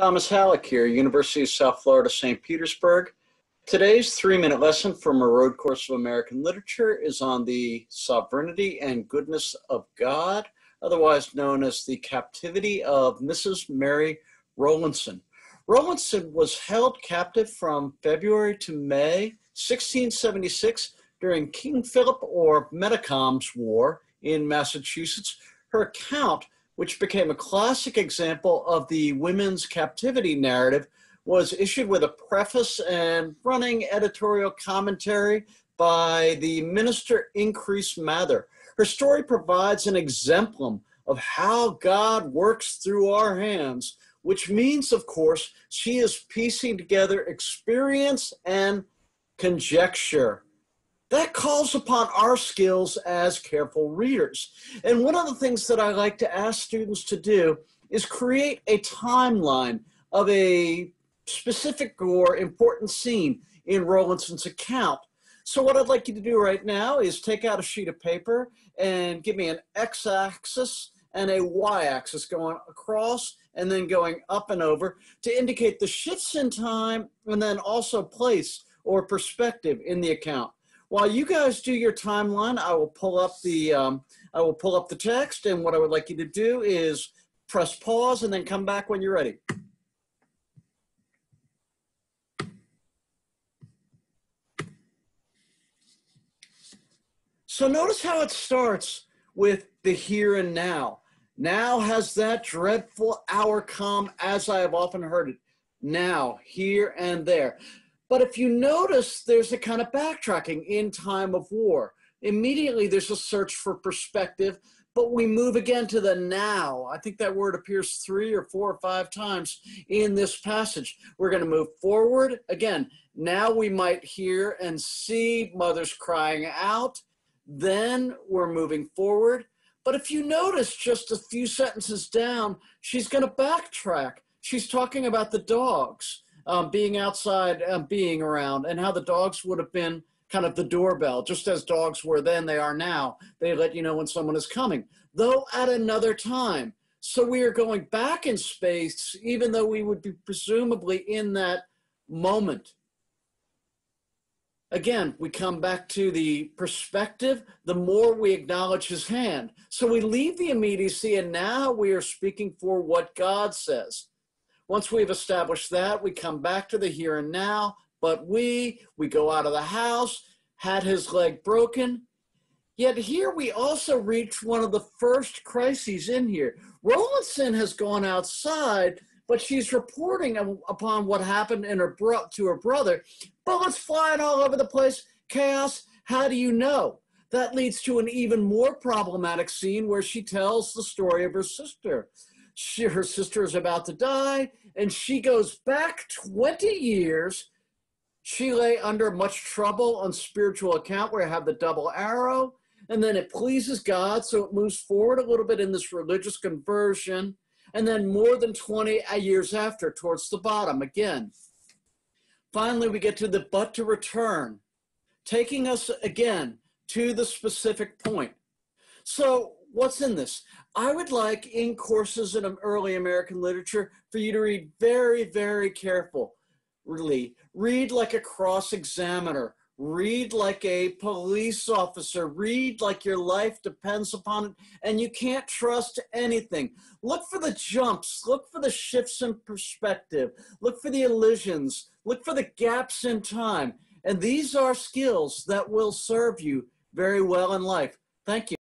Thomas Hallock here, University of South Florida, St. Petersburg. Today's three-minute lesson from a road course of American literature is on the sovereignty and goodness of God, otherwise known as the captivity of Mrs. Mary Rowlandson. Rowlandson was held captive from February to May 1676 during King Philip or Metacom's War in Massachusetts. Her account which became a classic example of the women's captivity narrative, was issued with a preface and running editorial commentary by the minister Increase Mather. Her story provides an exemplum of how God works through our hands, which means, of course, she is piecing together experience and conjecture that calls upon our skills as careful readers. And one of the things that I like to ask students to do is create a timeline of a specific or important scene in Rowlandson's account. So what I'd like you to do right now is take out a sheet of paper and give me an x-axis and a y-axis going across and then going up and over to indicate the shifts in time and then also place or perspective in the account. While you guys do your timeline, I will pull up the um, I will pull up the text, and what I would like you to do is press pause and then come back when you're ready. So notice how it starts with the here and now. Now has that dreadful hour come as I have often heard it. Now, here and there. But if you notice, there's a kind of backtracking in time of war. Immediately, there's a search for perspective, but we move again to the now. I think that word appears three or four or five times in this passage. We're going to move forward. Again, now we might hear and see mothers crying out. Then we're moving forward. But if you notice just a few sentences down, she's going to backtrack. She's talking about the dogs um, being outside, um, being around, and how the dogs would have been kind of the doorbell, just as dogs were then, they are now. They let you know when someone is coming, though at another time. So we are going back in space, even though we would be presumably in that moment. Again, we come back to the perspective, the more we acknowledge his hand. So we leave the immediacy, and now we are speaking for what God says. Once we've established that, we come back to the here and now. But we, we go out of the house, had his leg broken. Yet here we also reach one of the first crises in here. Rowlandson has gone outside, but she's reporting upon what happened in her bro- to her brother. Bullets flying all over the place, chaos. How do you know? That leads to an even more problematic scene where she tells the story of her sister. She, her sister is about to die and she goes back 20 years. She lay under much trouble on spiritual account where I have the double arrow, and then it pleases God, so it moves forward a little bit in this religious conversion, and then more than 20 years after, towards the bottom again. Finally, we get to the but to return, taking us again to the specific point. So, what's in this? I would like in courses in early American literature for you to read very, very careful. Really, read like a cross examiner, read like a police officer, read like your life depends upon it, and you can't trust anything. Look for the jumps, look for the shifts in perspective, look for the elisions, look for the gaps in time. And these are skills that will serve you very well in life. Thank you.